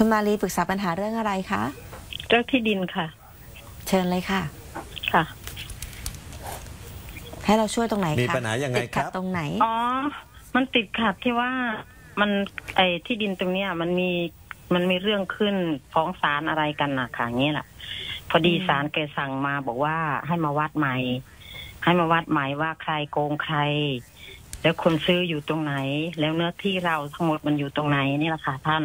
คุณมาลีปรึกษาปัญหาเรื่องอะไรคะ เรื่องที่ดินค่ะ เชิญเลยค่ะ ค่ะ ให้เราช่วยตรงไหนคะมีปัญหายังไงติดขัดครับ ตรงไหน อ๋อ มันติดขัดที่ว่ามันไอ้ที่ดินตรงเนี้ยมันมีมันมีเรื่องขึ้นฟ้องศาลอะไรกันนะค่ะอย่างนี้แหละพอดีอืม ศาลแกสั่งมาบอกว่าให้มาวัดใหม่ ให้มาวัดใหม่ว่าใครโกงใคร แล้วคนซื้ออยู่ตรงไหน แล้วเนื้อที่เราทั้งหมดมันอยู่ตรงไหนนี่แหละค่ะท่านม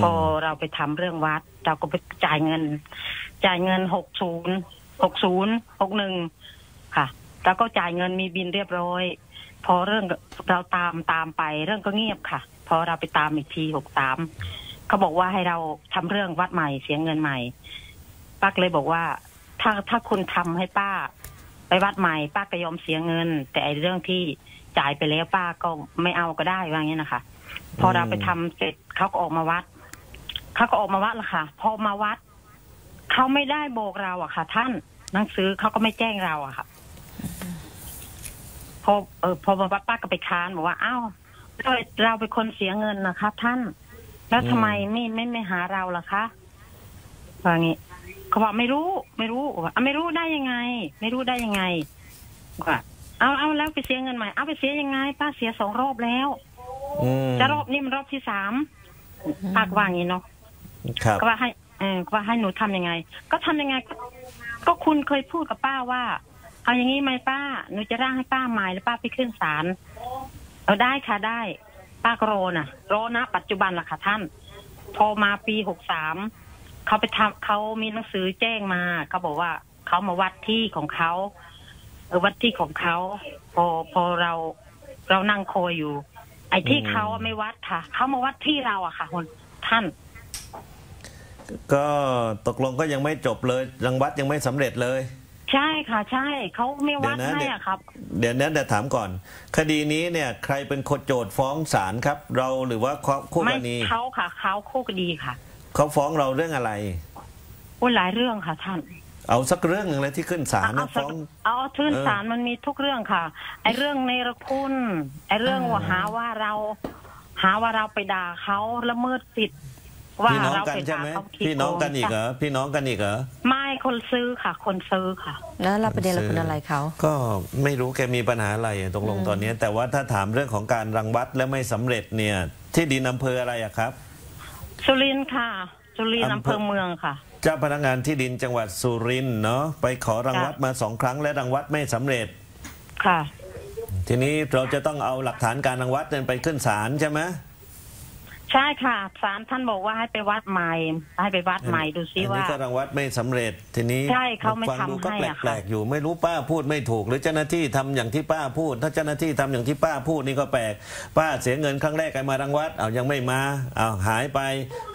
พอเราไปทำเรื่องวัด เราก็ไปจ่ายเงิน จ่ายเงินหกศูนย์หกศูนย์หกหนึ่งค่ะ แล้วก็จ่ายเงินมีบินเรียบร้อย พอเรื่องเราตามตามไปเรื่องก็เงียบค่ะ พอเราไปตามอีกทีหกสามเขาบอกว่าให้เราทำเรื่องวัดใหม่เสียเงินใหม่ป้าเลยบอกว่า ถ้าถ้าคุณทำให้ป้า ไปวัดใหม่ ป้าก็ยอมเสียเงิน แต่ไอเรื่องที่จ่ายไปแล้วป้าก็ไม่เอาก็ได้ว่างี้นะคะ พอเราไปทำเสร็จเขาก็ออกมาวัด เขาก็ออกมาวัดละค่ะ พอมาวัดเขาไม่ได้บอกเราอะค่ะ ท่านหนังสือเขาก็ไม่แจ้งเราอะค่ะ พอเออพอมาวัดป้าก็ไปค้านบอกว่าอ้าวเราเราเป็นคนเสียเงินนะคะ ท่าน แล้วทำไมไม่ไม่ไม่หาเราล่ะคะว่างี้เขาบอกไม่รู้ ไม่รู้ว่าอะไม่รู้ได้ยังไง ไม่รู้ได้ยังไงว่าเอาเอาแล้วไปเสียเงินใหม่เอาไปเสียยังไง ป้าเสียสองรอบแล้วอืมจะรอบนี้มันรอบที่สามปากว่าอย่างนี้เนาะครับ ก็ว่าให้เออก็ว่าให้หนูทำยังไง ก็ทำยังไง ก็คุณเคยพูดกับป้าว่า เอาอย่างนี้ไหมป้า หนูจะร่างให้ป้าใหม่แล้วป้าไปขึ้นศาลเอาได้ค่ะได้ ป้าก็รอน่ะรอนะปัจจุบันล่ะค่ะท่าน พอมาปีหกสามเขาไปทำเขามีหนังสือแจ้งมาเขาบอกว่าเขามาวัดที่ของเขาเออวัดที่ของเขาพอพอเราเรานั่งคอยอยู่ ไอ้ที่เขาไม่วัดค่ะเขามาวัดที่เราอะค่ะคุณท่าน ก็ตกลงก็ยังไม่จบเลยรังวัดยังไม่สำเร็จเลย ใช่ค่ะ ใช่เขาไม่วัดเดี๋ยวนะให้เดี๋ยวอะครับ เดี๋ยวนั้นเดี๋ยวถามก่อน คดีนี้เนี่ยใครเป็นคนโจทย์ฟ้องศาลครับ เราหรือว่าคู่กไม่รณีเขาค่ะเขาคู่คดีค่ะเขาฟ้องเราเรื่องอะไรโอ้ยหลายเรื่องค่ะท่านเอาสักเรื่องหนึ่งเลยที่ขึ้นศาลเอานะสักฟ้องเอาทื่นเออศาลมันมีทุกเรื่องค่ะ ไอ้เรื่องในรคุณไอ้เรื่องอ่าว่าหาว่าเรา หาว่าเราไปด่าเขาละเมิดสิทธิ์ ว่าพี่น้องเรากันไปใช่ด่าไหมเขาขี้พี่น้องกันอีกเหรโอพี่น้องกันอีกเหรอไม่คนซื้อค่ะ คนซื้อค่ะ แล้วเราประเด็นเราเป็นอะไรเขา ก็ไม่รู้แกมีปัญหาอะไรอะตกลงตอนนี้ แต่ว่าถ้าถามเรื่องของการรังวัดและไม่สำเร็จเนี่ย ที่ดินอำเภออะไรอะครับ สุรินทร์ค่ะ สุรินทร์อำอำเภเภอ อเมืองค่ะ เจ้าพนักงานที่ดินจังหวัดสุรินทร์เนาะไปขอรังวัดมาสองครั้งและรังวัดไม่สำเร็จ ค่ะ ทีนี้เราจะต้องเอาหลักฐานการรังวัดเนี่ยไปขึ้นศาลใช่ไหม ใช่ค่ะศาลท่านบอกว่าให้ไปวัดใหม่ ให้ไปวัดใหม่ดูซิอันว่า นี้ก็รังวัดไม่สำเร็จทีนี้ใช่เขาไม่ฟังดูทำก็ให้แอะค่ะปลกๆอยู่ไม่รู้ป้าพูดไม่ถูก หรือเจ้าหน้าที่ทำอย่างที่ป้าพูด ถ้าเจ้าหน้าที่ทำอย่างที่ป้าพูดนี่ก็แปลกป้าเสียเงินครั้งแรกไปมารังวัดเอายังไม่มาเอาหายไป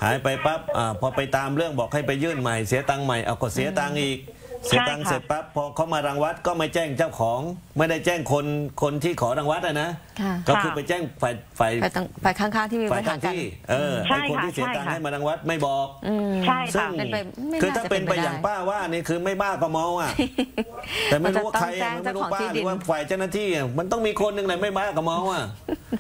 หายไปปั๊บอ่าพอไปตามเรื่องบอกให้ไปยื่นใหม่เสียตังค์ใหม่เอาก็เสียตังค์อีก เสียตังค์ใช่ค่ะเสร็จปั๊บพอเขามารังวัดก็ไม่แจ้งเจ้าของ ไม่ได้แจ้งคนคนที่ขอรังวัดอะนะ ค่ะก็คือไปแจ้งฝ่ายฝ่ายไปตรงไปข้างๆที่มีฝ่าปัยญหาท้องกันที่เออใช่ไอ้คนค่ะที่เสียใช่ตังค์ค่ะ ให้มารังวัดไม่บอก อืม ใช่ซึ่ค่ะ งเป็นไปไม่คือน่าถ้าจะเป็นไปได้อย่างป้าว่านี่คือไม่บ้าก็เมาอะ แต่ไม่รู้ว่าใครอะมันจะไม่รู้ต้องแจ้งเจ้าของที่ป้าหดิรืน อว่าฝ่ายเจ้าหน้าที่อะมันต้องมีคนหนึ่งแหละไม่บ้าก็เมาอะ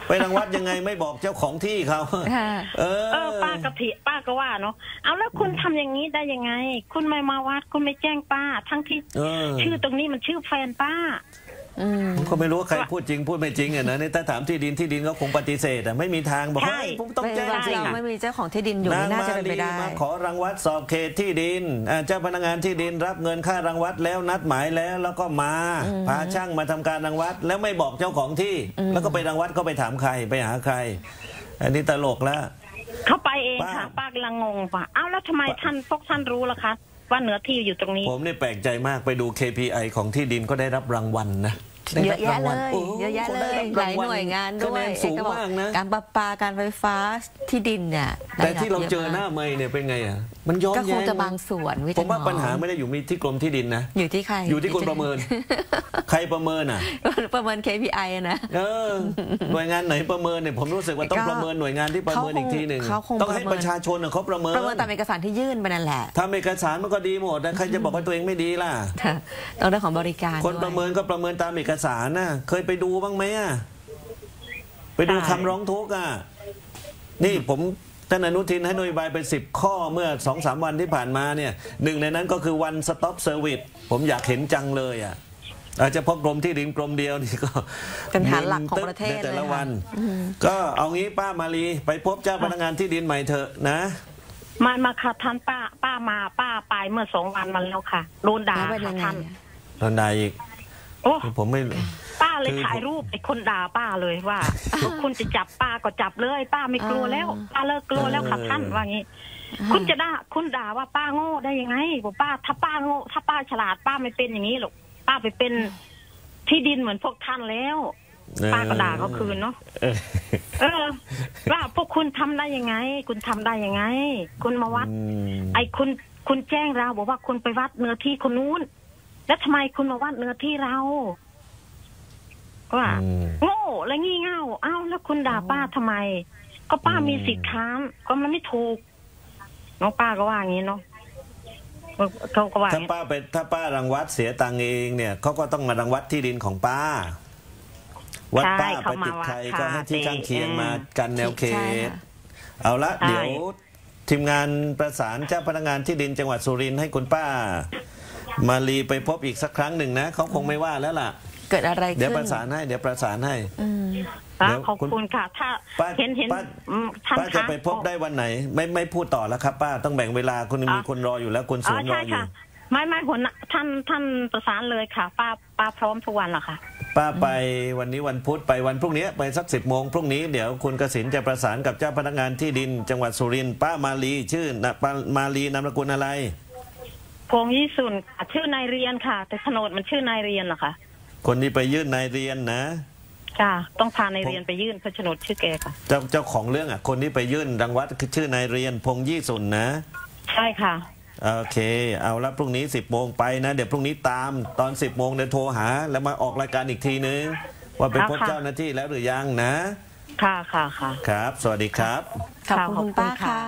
ไปรังวัดยังไงไม่บอกเจ้าของที่เขาค่ะ เออ เออป้าก็ผิดป้าก็ว่าเนาะเอาแล้วคุณทำอย่างนี้ได้ยังไง คุณไม่มาวัดคุณไม่แจ้งป้าทั้งที่เออชื่อตรงนี้มันชื่อแฟนป้าอืมผมก็ไม่รู้ว่าใครพูดจริงพูดไม่จริงอะนะนี่ถ้าถามที่ดินที่ดินก็คงปฏิเสธอะไม่มีทางบอกใช่เฮ้ยผมต้องไม่แจ้งว่าสิเราไม่มีเจ้าของที่ดินอยู่นางน่ามาจะเป็นไปลีได้มาขอรังวัดสอบเขตที่ดินอ่าเจ้าพนักงานที่ดินรับเงินค่ารังวัดแล้วนัดหมายแล้วแล้วก็มาพาช่างมาทำการรังวัด แล้วไม่บอกเจ้าของที่ แล้วก็ไปรังวัดก็ไปถามใครไปหาใคร อันนี้ตลกแล้วเขาไปเองป้าค่ะป้ากำลังงงป่ะเอาแล้วทำไมท่านพวกท่านรู้ล่ะคะ ว่าเหนือที่อยู่ตรงนี้ ผมนี่แปลกใจมากไปดู KPI ของที่ดินก็ได้รับรางวัลนะเยอะแยะเลยโโเยอะแยะเลยได้หรับลายรหน่วยงานด้วยคะแนนสูงเอกบอกมากนะการประปาการไฟฟ้าที่ดินเนี่ยแต่ที่เราเจอหได้น้าบยะมไม่เนี่ยเป็นไงอะมันย้อนก็คงแย้งจะบางส่วนวิผมว่าจารณ์ปัญหาไม่ได้อยู่มีที่กรมที่ดินนะ อยู่ที่ใครอยู่ที่คนประเมิน ใครประเมินอะ ประเมิน KPI อะนะ เออหน่วยงานไหนประเมินเนี่ยผมรู้สึกว่าต้องก็ประเมินหน่วยงานที่ประเมินเขาคงอีกทีหนึ่งเขาคงต้องให้ประเมิน ประชาชนน่ะเขาประเมินประเมินตามเอกสารที่ยื่นไปนั่นแหละทำเอกสารมันก็ดีหมดนะใครจะบอกว่าตัวเองไม่ดีล่ะ ต้องเรื่องของบริการคนด้วย ประเมินก็ประเมินตามเอกสารนะเคยไปดูบ้างไหมอะ ไปดูใช่ คำร้องทุกข์อะ นี่ผม ท่านอนุทินให้นโยบายไปสิบข้อเมื่อสองสามวันที่ผ่านมาเนี่ยหนึ่งในนั้นก็คือ One Stop Service ผมอยากเห็นจังเลยอะอาจจะเพราะกรมที่ดินกรมเดียวนี่ก็เป็นฐานหลักของประเทศในแต่ละเลยค่ะวัน ก็เอางี้ป้ามาลีไปพบเจ้าพนักงานที่ดินใหม่เถอะนะมามาค่ะท่านป้า ป้ามาป้าไปเมื่อสองวันมาแล้วค่ะโดนด่าแล้วเป็นค่ะยังไงท่านอะตอนใดอีกโอ้ผมไม่ ป้าเลยคือถ่ายรูปไอ้คนด่าป้าเลยว่าพวกคุณจะจับป้าก็จับเลย ป้าไม่กลัวแล้ว ป้าเลิกกลัวแล้วค่ะท่านว่างี้ คุณจะด่าคุณด่าว่าป้าโง่ได้ยังไงบอกป้า ถ้าป้าโง่ถ้าป้าฉลาดป้าไม่เป็นอย่างนี้หรอกป้าไปเป็นที่ดินเหมือนพวกท่านแล้วป้าก็ด่าเขาคืนเนาะเออเออว่าพวกคุณทำได้ยังไง คุณทำได้ยังไง คุณมาวัดอืมไอ้คุณคุณแจ้งเราบอกว่าคุณไปวัดเนื้อที่คนนู้น แล้วทำไมคุณมาวัดเนื้อที่เรา ว่าอืมโง่และงี่เง่าอ้าวแล้วคุณด่าป้าทำไม ก็ป้าอืมมีสิทธิ์ค้านก็มันไม่ถูกน้องป้าก็ว่าอย่างนี้เนาะเขาก็ว่าอถ้าย่างนี้ป้าไปถ้าป้ารังวัดเสียตังค์เองเนี่ยเขาก็ต้องมารังวัดที่ดินของป้า วัดป้าไปติดใครก็ให้ที่ข้างเคียงมากันแนวเขใช่ตค่ะเอาละใช่เดี๋ยวทีมงานประสานเจ้าพนักงานที่ดินจังหวัดสุรินทร์ให้คุณป้า มาลีไปพบอีกสักครั้งหนึ่งนะเขาคงไม่ว่าแล้วล่ะ เกิดอะไรขึ้น เดี๋ยวประสานให้ เดี๋ยวประสานให้อืมอะเดี๋ยวขอบคุณคุณค่ะ ถ้าป้าเห็นเห็นป้าอืมท่านป้าจะคะไปพบได้วันไหน ไม่ไม่พูดต่อแล้วครับป้าต้องแบ่งเวลาคุณมีคนรออยู่แล้วคุณสอ๋อวนรใช่ออยู่ ค่ะ ไม่ไม่หัวหน้าท่านท่านประสานเลยค่ะ ป้าป้าพร้อมทุกวันเหรอคะป้าไปวันนี้วันพุธไปวันพรุ่งนี้ไปสักสิบโมงพรุ่งนี้เดี๋ยวคุณกสินจะประสานกับเจ้าพนักงานที่ดิน จังหวัดสุรินทร์ป้ามาลีชื่อนะป้ามาลีนามสกุลอะไร พงยี่สุนค่ะชื่อนายเรียนค่ะ แต่โฉนดมันชื่อนายเรียนเหรอคะคนที่ไปยื่นนายเรียนนะจ้าต้องพานายเรียนไปยื่นเพราะโฉนดชื่อแกค่ะเจ้าเจ้าของเรื่องอะ คนที่ไปยื่นรังวัดคือชื่อนายเรียนพงยี่สุนนะ ใช่ค่ะโอเค เอาละพรุ่งนี้สิบโมงไปนะ เดี๋ยวพรุ่งนี้ตามตอนสิบโมงเดี๋ยวโทรหา แล้วมาออกรายการอีกทีนึง ว่าไปพบค่ะเจ้าหน้าที่แล้วหรือยังนะ ค่ะค่ะค่ะครับ สวัสดีครับขอบคุณขอบคุคุณณป้าค่ะค่ะ